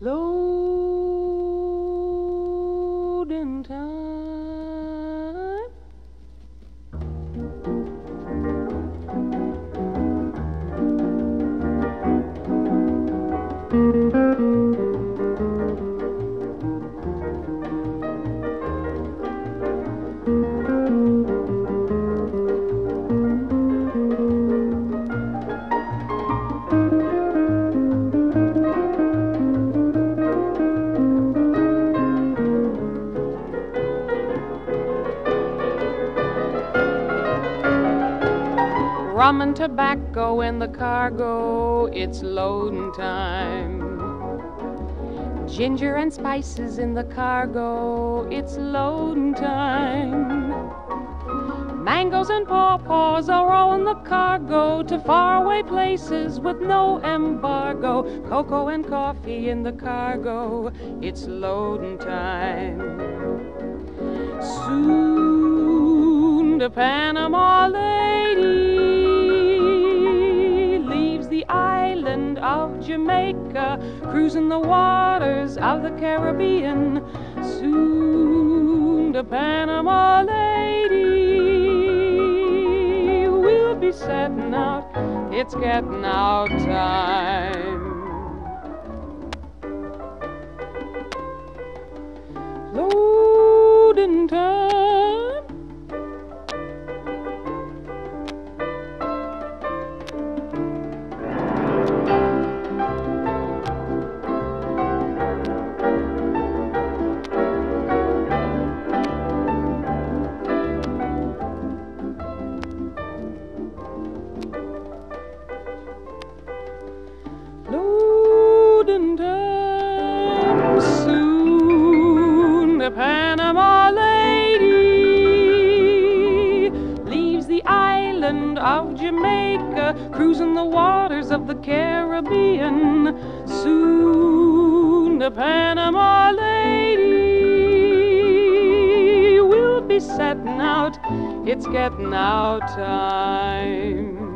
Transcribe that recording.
loading time. Rum and tobacco in the cargo, it's loading time. Ginger and spices in the cargo, it's loading time. Mangoes and pawpaws are all in the cargo to faraway places with no embargo. Cocoa and coffee in the cargo, it's loading time. Soon the Panama lady Jamaica, cruising the waters of the Caribbean. Soon the Panama lady will be setting out. It's getting out time. Panama lady leaves the island of Jamaica, cruising the waters of the Caribbean. Soon the Panama lady will be setting out. It's getting out time.